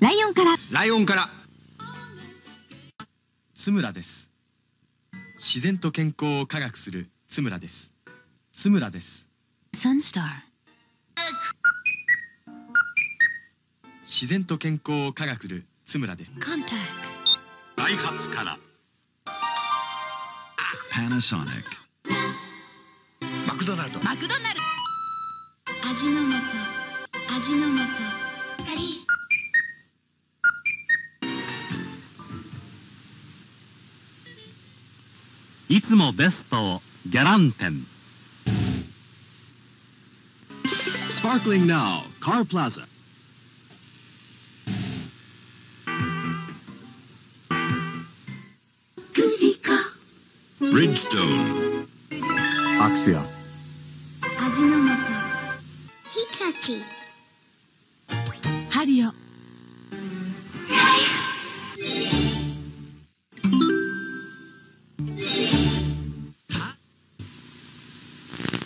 ライオンから。ライオンから。津村です。自然と健康を科学する津村です。津村です。Sunstar 自然と健康を科学する津村です。Contact ダイハツから。Panasonic マクドナルド。マクドナル味の素。味の素。カリーいつもベストをギャランテン Sparkling Now Car Plaza グリコ Bridgestone アクシア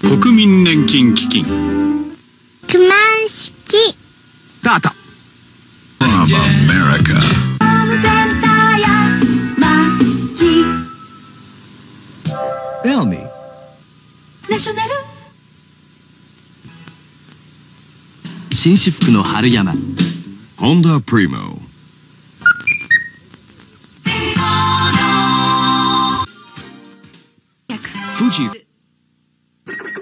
国民年金基金。クマンシキタータ。Of America ホームセンターやマキ Bellamy ナショナル？紳士服の春山。Honda Primo 富士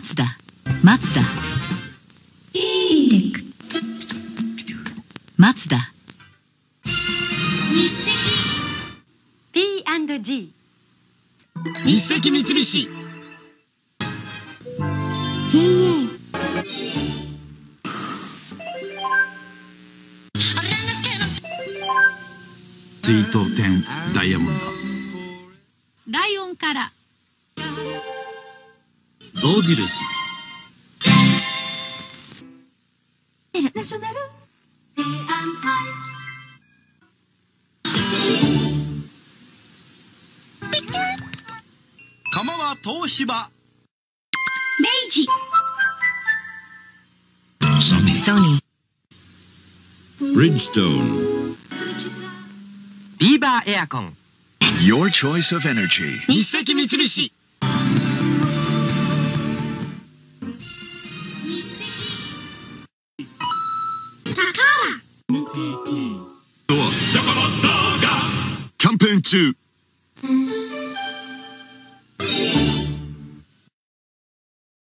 ツダマツダインデクマツダ日赤 P&G 日赤三菱水筒店ダイヤモンド。ライオンから。象印。ナショナル。釜は東芝。明治。Sony ソニー。Bridgestone ビーバーエアコン。Your choice of energy. 日赤三菱。日赤タカラキャンペーン中うん